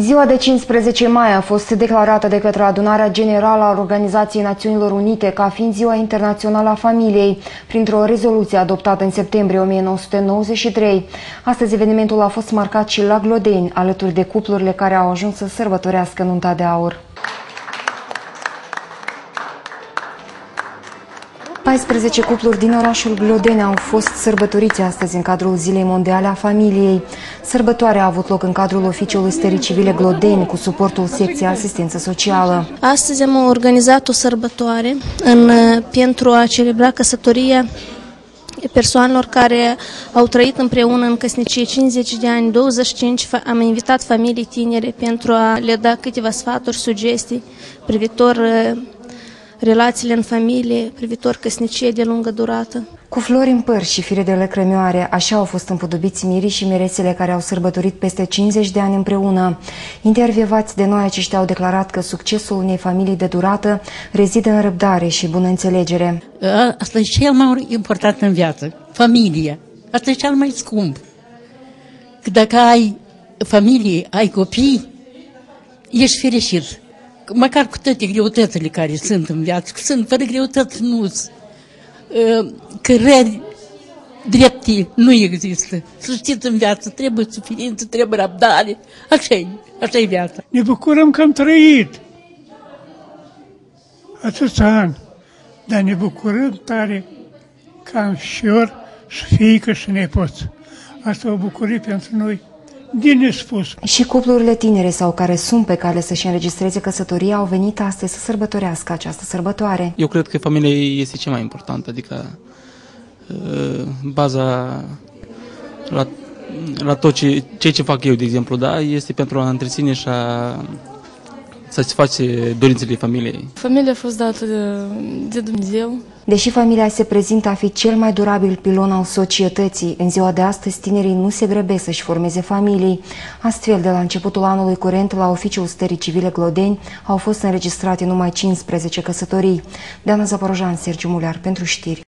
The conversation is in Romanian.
Ziua de 15 mai a fost declarată de către adunarea generală a Organizației Națiunilor Unite ca fiind Ziua Internațională a Familiei, printr-o rezoluție adoptată în septembrie 1993. Astăzi evenimentul a fost marcat și la Glodeni, alături de cuplurile care au ajuns să sărbătorească nunta de aur. 14 cupluri din orașul Glodene au fost sărbătoriți astăzi în cadrul Zilei Mondiale a Familiei. Sărbătoarea a avut loc în cadrul oficiului stării civile Glodeni cu suportul secției asistență socială. Astăzi am organizat o sărbătoare în, pentru a celebra căsătoria persoanelor care au trăit împreună în căsnicie 50 de ani, 25, am invitat familii tinere pentru a le da câteva sfaturi, sugestii privitor relațiile în familie, privitor căsnicie de lungă durată. Cu flori în păr și fire de lăcrămioare, așa au fost împudubiți mirii și mirețele care au sărbătorit peste 50 de ani împreună. Intervievați de noi, aceștia au declarat că succesul unei familii de durată rezidă în răbdare și bună înțelegere. Asta e cel mai important în viață, familia. Asta e cel mai scump. Că dacă ai familie, ai copii, ești fericit măcar cu toate greutățile care sunt în viață, sunt fără greutăți nu ă, cărări drepte nu există. Să știți în viață, trebuie suferință, trebuie răbdare. Așa e, așa e viața. Ne bucurăm că am trăit atâția ani, dar ne bucurăm tare că am fior și fiică și nepoți. Asta o bucurie pentru noi din nespus. Și cuplurile tinere sau care sunt pe cale să-și înregistreze căsătoria au venit astăzi să sărbătorească această sărbătoare. Eu cred că familia este cea mai importantă, adică uh, baza la, la tot ce, ce, ce fac eu, de exemplu, da, este pentru a întreține și a satisface dorințele familiei. Familia a fost dată de, de Dumnezeu. Deși familia se prezintă a fi cel mai durabil pilon al societății, în ziua de astăzi tinerii nu se grăbesc să-și formeze familii. Astfel, de la începutul anului curent, la oficiul stării civile Glodeni, au fost înregistrate numai 15 căsătorii. Deana Zaporojan, Sergiu Mulear, pentru știri.